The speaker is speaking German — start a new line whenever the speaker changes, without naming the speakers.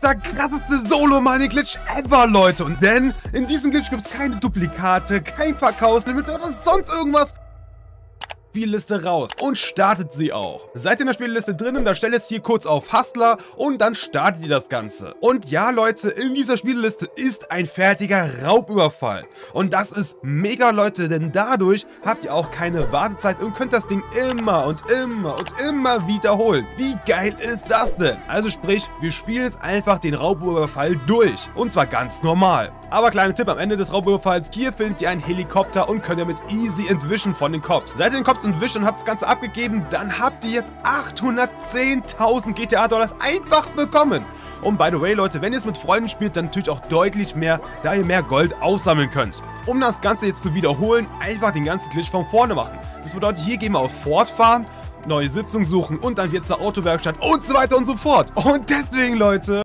der krasseste Solo-Mining-Glitch ever, Leute. Und denn in diesem Glitch gibt es keine Duplikate, kein Verkaufslimit oder sonst irgendwas. Spielliste raus und startet sie auch. Seid ihr in der Spielliste drinnen, dann stellt es hier kurz auf Hustler und dann startet ihr das Ganze. Und ja Leute, in dieser Spielliste ist ein fertiger Raubüberfall. Und das ist mega Leute, denn dadurch habt ihr auch keine Wartezeit und könnt das Ding immer und immer und immer wiederholen. Wie geil ist das denn? Also sprich, wir spielen jetzt einfach den Raubüberfall durch. Und zwar ganz normal. Aber kleiner Tipp, am Ende des Raubüberfalls, hier findet ihr einen Helikopter und könnt ihr mit easy entwischen von den Cops. Seid ihr den Cops Jobs und habt das Ganze abgegeben, dann habt ihr jetzt 810.000 GTA-Dollars einfach bekommen. Und by the way, Leute, wenn ihr es mit Freunden spielt, dann natürlich auch deutlich mehr, da ihr mehr Gold aussammeln könnt. Um das Ganze jetzt zu wiederholen, einfach den ganzen Glitch von vorne machen. Das bedeutet, hier gehen wir auf Fortfahren, neue Sitzung suchen und dann wird zur Autowerkstatt und so weiter und so fort. Und deswegen, Leute...